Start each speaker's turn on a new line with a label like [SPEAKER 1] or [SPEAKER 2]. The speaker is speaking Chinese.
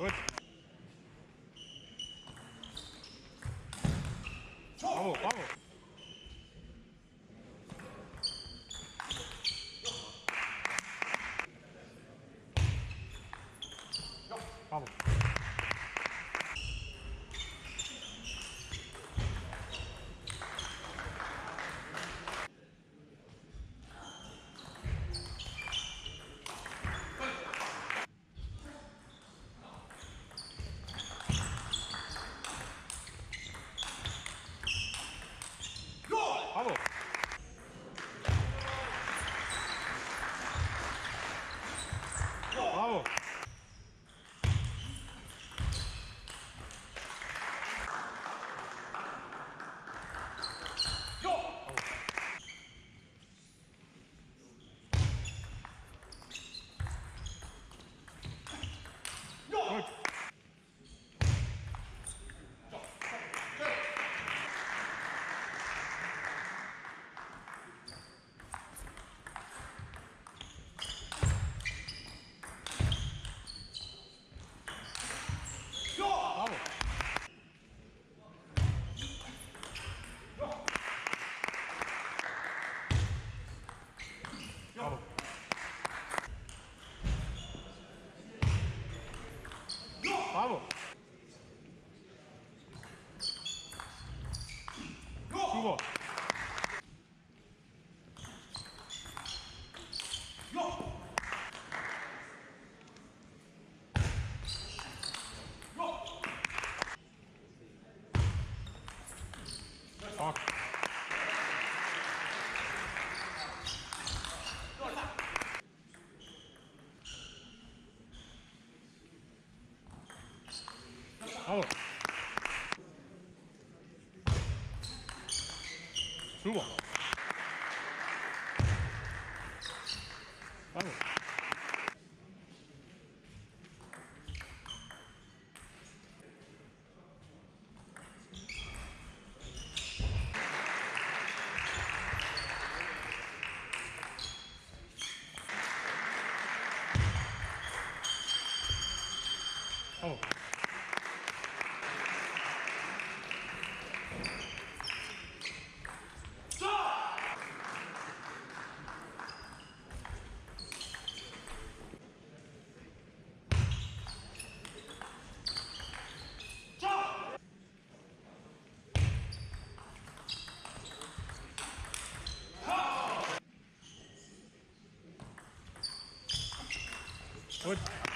[SPEAKER 1] Gut. Hugo. Oh. Good one. Bravo. Вот.